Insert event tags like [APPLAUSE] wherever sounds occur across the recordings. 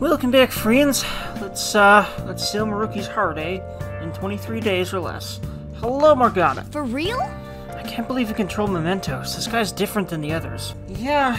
Welcome back, friends. Let's, uh, let's steal Maruki's heart, eh? In 23 days or less. Hello, Morgana. For real? I can't believe you control mementos. This guy's different than the others. Yeah,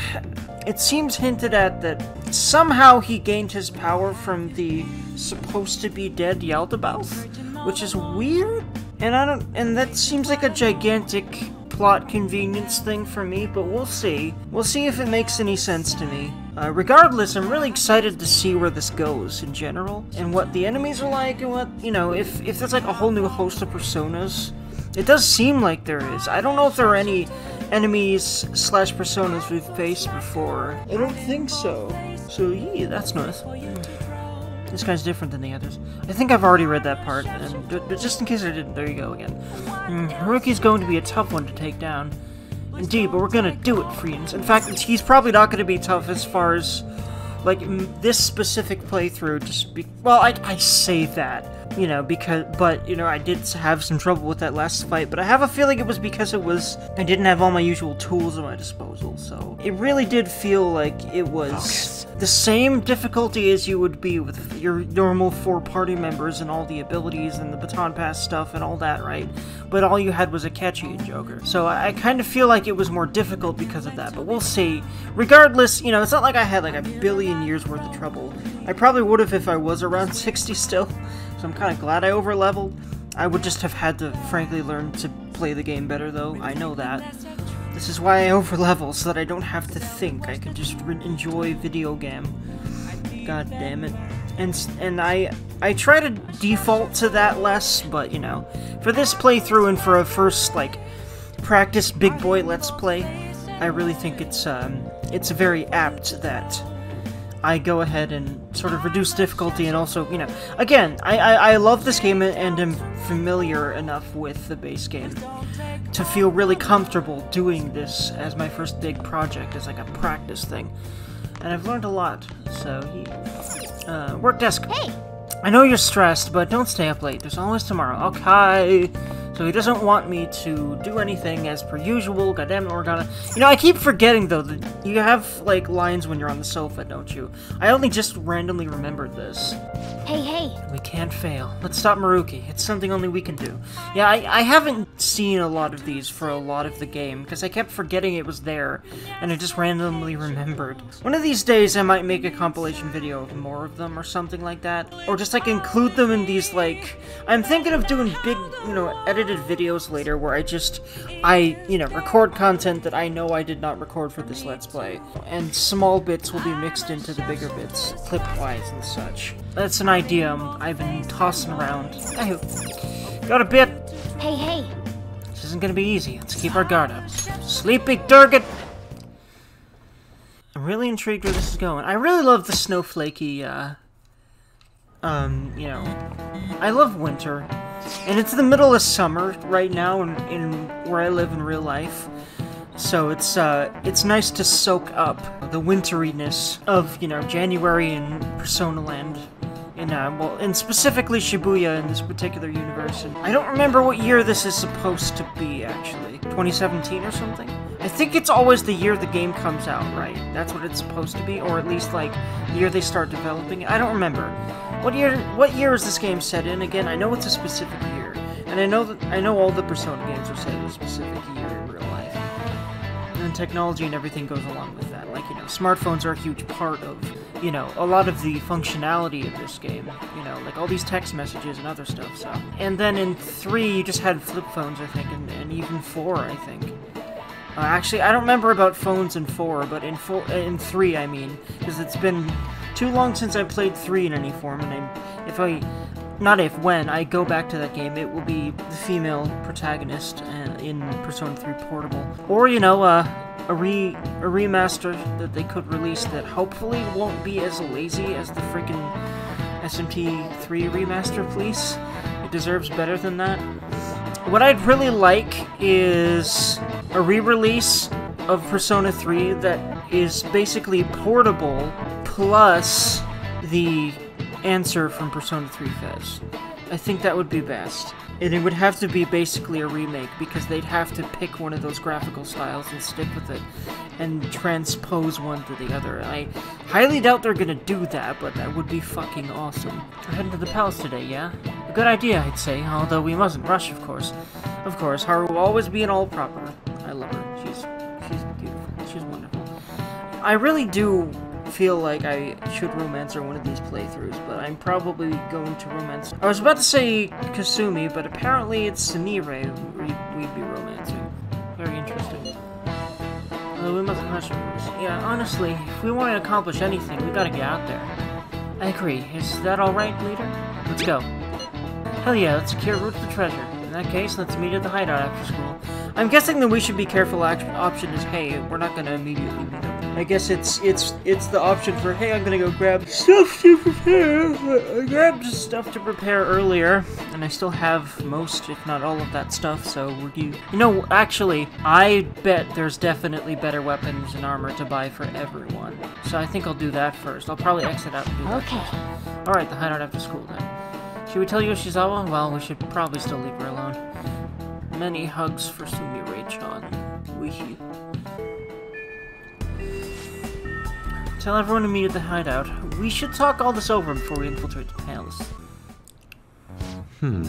it seems hinted at that somehow he gained his power from the supposed to be dead Yaldabaoth, which is weird. And I don't, and that seems like a gigantic plot convenience thing for me, but we'll see. We'll see if it makes any sense to me. Uh, regardless, I'm really excited to see where this goes in general, and what the enemies are like, and what, you know, if, if there's like a whole new host of personas. It does seem like there is. I don't know if there are any enemies slash personas we've faced before. I don't think so. So, yeah, that's nice. This guy's different than the others. I think I've already read that part, and just in case I didn't, there you go again. Mm, Maruki's going to be a tough one to take down. Indeed, but we're gonna do it, friends. In fact, he's probably not gonna be tough as far as, like, this specific playthrough, just be- well, I, I say that, you know, because, but, you know, I did have some trouble with that last fight, but I have a feeling it was because it was, I didn't have all my usual tools at my disposal, so it really did feel like it was Focus. The same difficulty as you would be with your normal four party members and all the abilities and the baton pass stuff and all that, right? But all you had was Akechi Joker. So I, kind of feel like it was more difficult because of that, but we'll see. Regardless, you know, it's not like I had like a billion years worth of trouble. I probably would have if I was around [LAUGHS] 60 still, so I'm kind of glad I overleveled. I would just have had to, frankly, learn to play the game better, though. I know that. This is why I overlevel, so that I don't have to think. I can just enjoy video game. God damn it. And, and I I try to default to that less, but, you know, for this playthrough and for a first, like, practice big boy let's play, I really think it's, um, it's very apt that I go ahead and sort of reduce difficulty and also, you know, again, I, I, I, love this game and am familiar enough with the base game to feel really comfortable doing this as my first big project, as like a practice thing. And I've learned a lot, so uh, work desk. Hey! I know you're stressed, but don't stay up late. There's always tomorrow. Okay. So he doesn't want me to do anything as per usual. Goddamn it, Morgana. You know, I keep forgetting, though, that you have, like, lines when you're on the sofa, don't you? I only just randomly remembered this. Hey, hey. We can't fail. Let's stop Maruki. It's something only we can do. Yeah, I, I haven't seen a lot of these for a lot of the game, because I kept forgetting it was there, and I just randomly remembered. One of these days, I might make a compilation video of more of them or something like that. Or just, like, include them in these, like... I'm thinking of doing big, you know, edited videos later where I just, I, you know, record content that I know I did not record for this Let's Play. And small bits will be mixed into the bigger bits, clip-wise and such. That's an idea I've been tossing around. Hey, got a bit. Hey, hey. This isn't gonna be easy. Let's keep our guard up. Sleepy Dergon! I'm really intrigued where this is going. I really love the snowflakey, uh, um, you know, I love winter. And it's the middle of summer right now in, in where I live in real life. So it's uh, it's nice to soak up the winteriness of you know January in Persona Land, in uh, well, and specifically Shibuya in this particular universe. And I don't remember what year this is supposed to be actually, 2017 or something. I think it's always the year the game comes out, right? That's what it's supposed to be, or at least like the year they start developing. I don't remember. What year? What year is this game set in again? I know it's a specific year, and I know that I know all the Persona games are set in a specific year in real life. And technology and everything goes along with that. Like you know, smartphones are a huge part of you know a lot of the functionality of this game. You know, like all these text messages and other stuff. So, and then in three, you just had flip phones, I think, and, and even four, I think. Uh, actually, I don't remember about phones in four, but in four, in three, I mean, because it's been too long since I played 3 in any form, and I, if I, not if, when I go back to that game, it will be the female protagonist uh, in Persona 3 Portable. Or, you know, uh, a, re, a remaster that they could release that hopefully won't be as lazy as the freaking SMT3 remaster, please. It deserves better than that. What I'd really like is a re-release of Persona 3 that is basically portable plus the answer from Persona 3 FES. I think that would be best. And it would have to be basically a remake because they'd have to pick one of those graphical styles and stick with it and transpose one to the other. I highly doubt they're gonna do that, but that would be fucking awesome. We're heading to the palace today, yeah? A good idea, I'd say, although we mustn't rush, of course. Of course, Haru will always be an all proper. I really do feel like I should romance her one of these playthroughs, but I'm probably going to romance. I was about to say Kasumi, but apparently it's Sumire we'd be romancing. Very interesting. Although we mustn't rush Yeah, honestly, if we want to accomplish anything, we gotta get out there. I agree. Is that alright, leader? Let's go. Hell yeah, let's secure route to the treasure. In that case, let's meet at the hideout after school. I'm guessing that we should be careful option is, hey, we're not gonna immediately meet up. I guess it's it's it's the option for hey, I'm gonna go grab stuff to prepare. I grabbed stuff to prepare earlier, and I still have most, if not all, of that stuff. So we're you. You know, actually, I bet there's definitely better weapons and armor to buy for everyone. So I think I'll do that first. I'll probably exit out and do that. Okay. All right, the hideout after school then. Should we tell Yoshizawa? Well, we should probably still leave her alone. Many hugs for Sumire-chan. Weehee. Tell everyone to meet at the hideout. We should talk all this over before we infiltrate the palace. Hmm.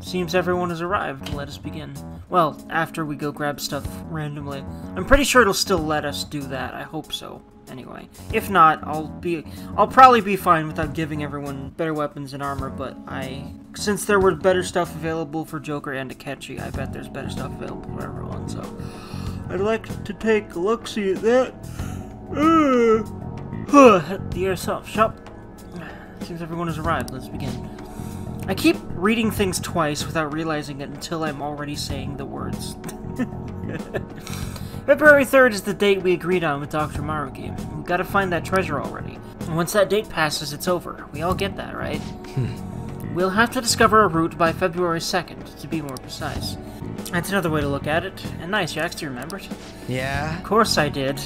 Seems everyone has arrived. Let us begin. Well, after we go grab stuff randomly. I'm pretty sure it'll still let us do that. I hope so. Anyway, if not, I'll be I'll probably be fine without giving everyone better weapons and armor, but I since there was better stuff available for Joker and Akechi, I bet there's better stuff available for everyone, so I'd like to take a look-see at that. Uh. The airsoft shop. Seems everyone has arrived. Let's begin. I keep reading things twice without realizing it until I'm already saying the words. [LAUGHS] February 3rd is the date we agreed on with Dr. Maruki. We've got to find that treasure already. And once that date passes, it's over. We all get that, right? Hmm. We'll have to discover a route by February 2nd, to be more precise. That's another way to look at it. And nice, you actually remembered? Yeah? Of course I did.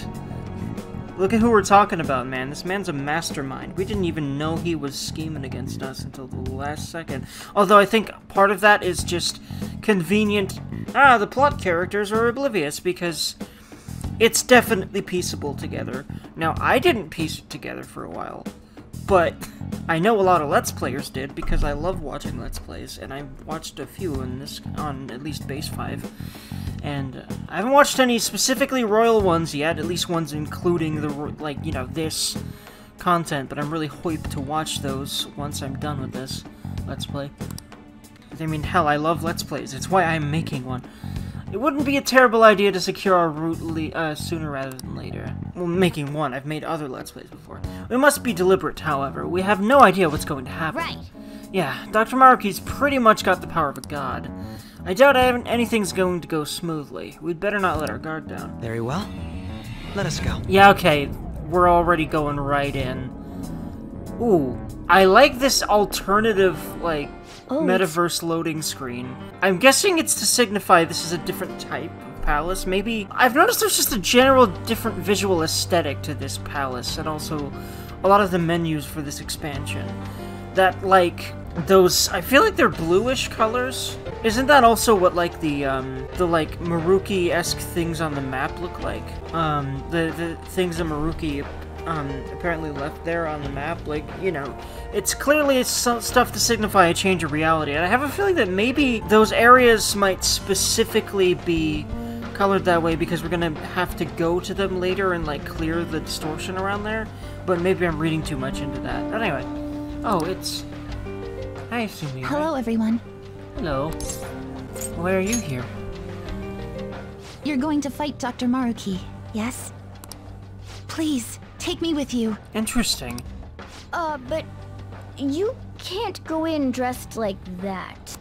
Look at who we're talking about, man. This man's a mastermind. We didn't even know he was scheming against us until the last second. Although I think part of that is just convenient. Ah, the plot characters are oblivious because it's definitely pieceable together. Now, I didn't piece it together for a while, but I know a lot of Let's Players did because I love watching Let's Plays, and I watched a few on this on at least Base 5 and uh, I haven't watched any specifically royal ones yet, at least ones including the, like, you know, this content, but I'm really hyped to watch those once I'm done with this Let's Play. I mean, hell, I love Let's Plays, it's why I'm making one. It wouldn't be a terrible idea to secure our route uh, sooner rather than later. Well, making one, I've made other Let's Plays before. We must be deliberate, however. We have no idea what's going to happen. Right. Yeah, Dr. Maruki's pretty much got the power of a god. I doubt anything's going to go smoothly. We'd better not let our guard down. Very well. Let us go. Yeah, okay. We're already going right in. Ooh, I like this alternative, like, oh, metaverse it's... loading screen. I'm guessing it's to signify this is a different type of palace. Maybe I've noticed there's just a general different visual aesthetic to this palace, and also a lot of the menus for this expansion. That, like, those I feel like they're bluish colors. Isn't that also what like the um the like Maruki-esque things on the map look like? Um the the things that Maruki um apparently left there on the map like, you know, it's clearly some stuff to signify a change of reality. And I have a feeling that maybe those areas might specifically be colored that way because we're gonna have to go to them later and like clear the distortion around there. But maybe I'm reading too much into that. Anyway. Oh, it's Hi, Sumi. Hello, everyone. Hello. Why are you here? You're going to fight Dr. Maruki, yes? Please, take me with you. Interesting. Uh, but you can't go in dressed like that.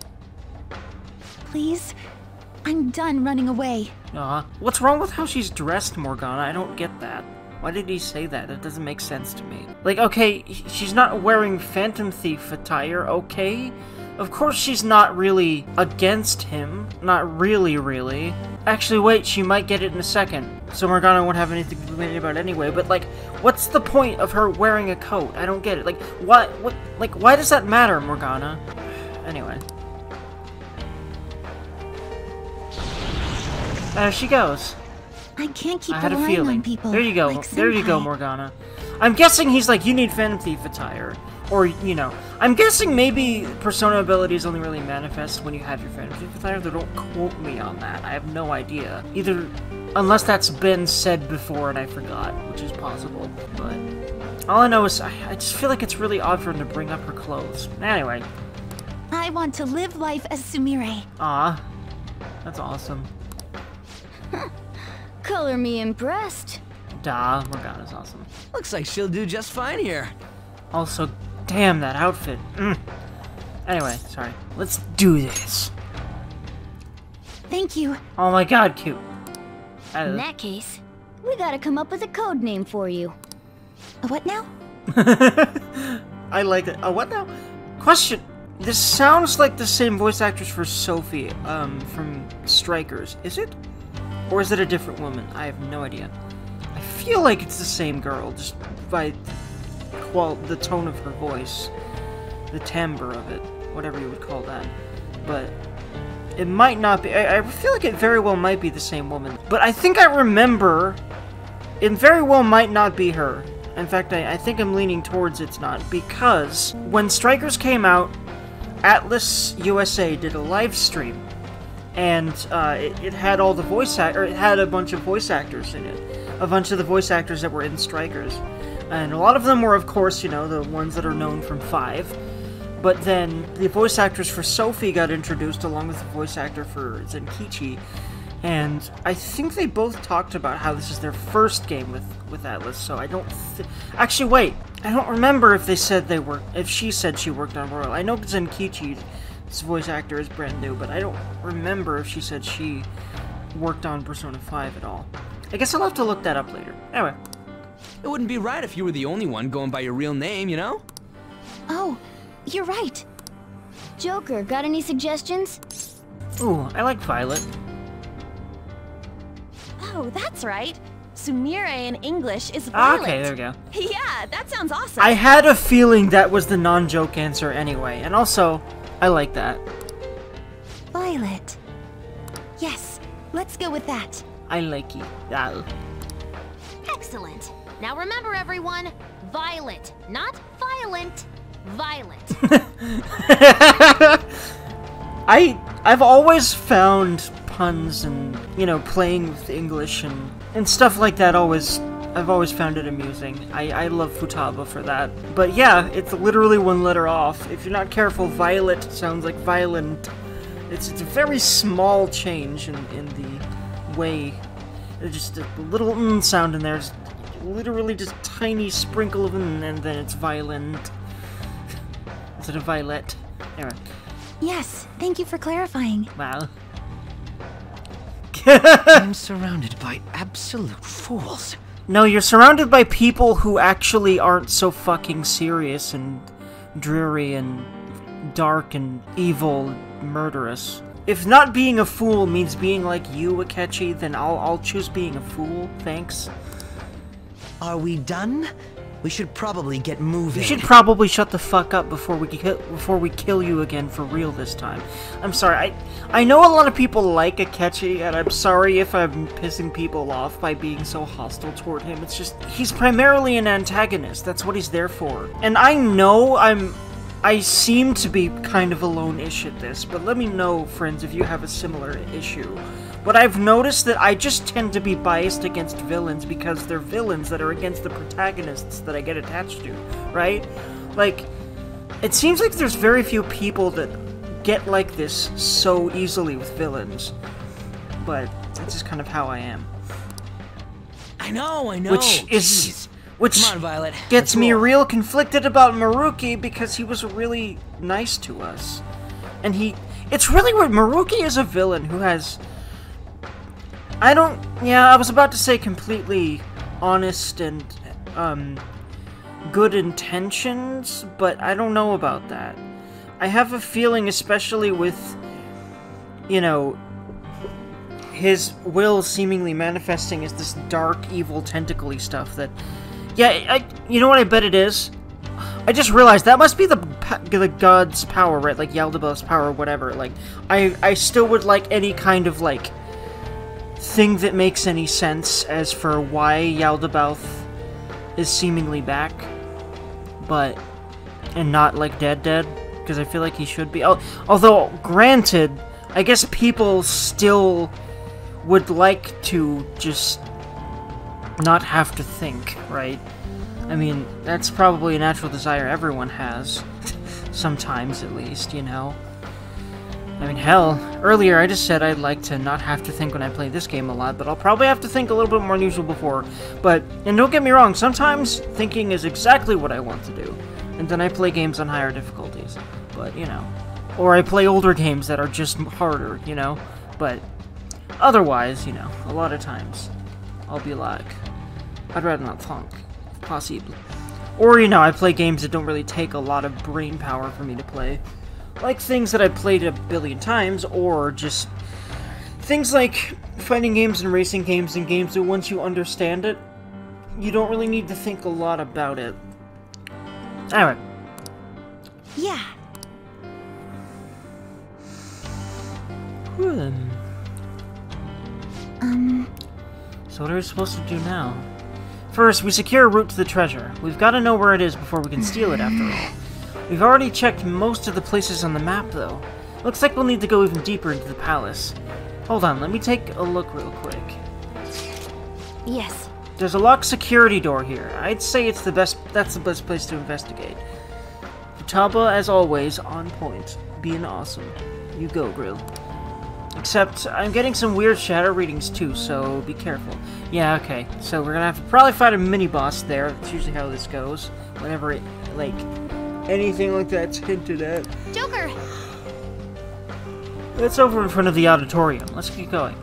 Please? I'm done running away. Uh, what's wrong with how she's dressed, Morgana? I don't get that. Why did he say that? It doesn't make sense to me. Like, okay, she's not wearing Phantom Thief attire, okay? Of course she's not really against him. Not really, really. Actually, wait, she might get it in a second. So Morgana won't have anything to complain about anyway, but like, what's the point of her wearing a coat? I don't get it. Like, why, what, like, why does that matter, Morgana? Anyway. There she goes. I can't keep I had a feeling. on people. there you go. like there you go, Morgana. I'm guessing he's like, you need Phantom Thief attire. Or, you know, I'm guessing maybe persona abilities only really manifest when you have your Phantom Thief attire, though don't quote me on that. I have no idea. Either, unless that's been said before and I forgot, which is possible. But, all I know is, I, I just feel like it's really odd for him to bring up her clothes. Anyway, I want to live life as Sumire. ah, that's awesome. [LAUGHS] Color me impressed. Da, Morgana's awesome. Looks like she'll do just fine here. Also, damn that outfit. Mm. Anyway, sorry. Let's do this. Thank you. Oh my god, cute. In that case, we gotta come up with a code name for you. A what now? [LAUGHS] I like it. Oh, what now? Question. This sounds like the same voice actress for Sophie, um, from Strikers. Is it? Or is it a different woman? I have no idea. I feel like it's the same girl, just by qual the tone of her voice, the timbre of it, whatever you would call that. But it might not be. I, I feel like it very well might be the same woman. But I think I remember it very well might not be her. In fact, I, I think I'm leaning towards it's not, because when Strikers came out, Atlus USA did a live stream, and uh, it, it had all the voice act, or it had a bunch of voice actors in it, a bunch of the voice actors that were in Strikers, and a lot of them were, of course, you know, the ones that are known from Five. But then the voice actors for Sophie got introduced along with the voice actor for Zenkichi, and I think they both talked about how this is their first game with with Atlus. So I don't actually wait. I don't remember if they said they were if she said she worked on Royal. I know Zenkichi's voice actor is brand new, but I don't remember if she said she worked on Persona 5 at all. I guess I'll have to look that up later. Anyway, It wouldn't be right if you were the only one going by your real name, you know? Oh, you're right. Joker, got any suggestions? ooh, I like Violet. Oh, that's right. Sumire in English is Ah, violet. okay, there we go. [LAUGHS] Yeah, that sounds awesome. I had a feeling that was the non-joke answer anyway, and also, I like that. Violet. Yes, let's go with that. I like it. Yeah. Excellent. Now remember, everyone, violet, not violent. Violet. [LAUGHS] I I've always found puns and you know playing with English and and stuff like that always I've always found it amusing. I I love Futaba for that. But yeah, it's literally one letter off. If you're not careful, violet sounds like violent. It's it's a very small change in in the way. There's just a little mm sound in there. Just literally just tiny sprinkle of mm, and then it's violent. [LAUGHS] Instead of violet. Anyway. Yes, thank you for clarifying. Wow. [LAUGHS] I'm surrounded by absolute fools. No, you're surrounded by people who actually aren't so fucking serious and dreary and dark and evil murderous. If not being a fool means being like you, Akechi, then I'll I'll choose being a fool. Thanks. Are we done? We should probably get moving. You should probably shut the fuck up before we kill before we kill you again for real this time. I'm sorry. I I know a lot of people like Akechi, and I'm sorry if I'm pissing people off by being so hostile toward him. It's just he's primarily an antagonist. That's what he's there for. And I know I'm I seem to be kind of a lone-ish at this, but let me know, friends, if you have a similar issue. But I've noticed that I just tend to be biased against villains because they're villains that are against the protagonists that I get attached to, right? Like, it seems like there's very few people that get like this so easily with villains. But that's just kind of how I am. I know, I know. Which is. Jeez. Which on, Violet. gets let's me roll. real conflicted about Maruki because he was really nice to us. And he. It's really weird. Maruki is a villain who has. I don't. Yeah, I was about to say completely honest and. um. good intentions, but I don't know about that. I have a feeling, especially with. you know. his will seemingly manifesting as this dark, evil, tentacly stuff that. Yeah, I, you know what I bet it is? I just realized that must be the the god's power, right? Like Yaldabaoth's power, or whatever. Like, I I still would like any kind of like thing that makes any sense as for why Yaldabaoth is seemingly back, but and not like dead dead because I feel like he should be. Although, granted, I guess people still would like to just not have to think, right? I mean, that's probably a natural desire everyone has. [LAUGHS] Sometimes, at least, you know? I mean, hell, earlier I just said I'd like to not have to think when I play this game a lot, but I'll probably have to think a little bit more than usual before. But, and don't get me wrong, sometimes thinking is exactly what I want to do. And then I play games on higher difficulties. But, you know. Or I play older games that are just harder, you know? But, otherwise, you know, a lot of times, I'll be like, I'd rather not think possibly. Or, you know, I play games that don't really take a lot of brain power for me to play. Like things that I've played a billion times, or just things like fighting games and racing games and games that once you understand it, you don't really need to think a lot about it. Anyway. Yeah. Hmm. Um. So what are we supposed to do now? First, we secure a route to the treasure. We've got to know where it is before we can steal it, after all. [LAUGHS] We've already checked most of the places on the map, though. Looks like we'll need to go even deeper into the palace. Hold on, let me take a look real quick. Yes. There's a locked security door here. I'd say it's the best. That's the best place to investigate. Futaba, as always, on point. Being awesome. You go, Grill. Except, I'm getting some weird shadow readings too, so be careful. Yeah, okay. So we're gonna have to probably fight a mini-boss there. That's usually how this goes. Whenever it, like, anything like that's hinted at. Joker! That's over in front of the auditorium. Let's keep going.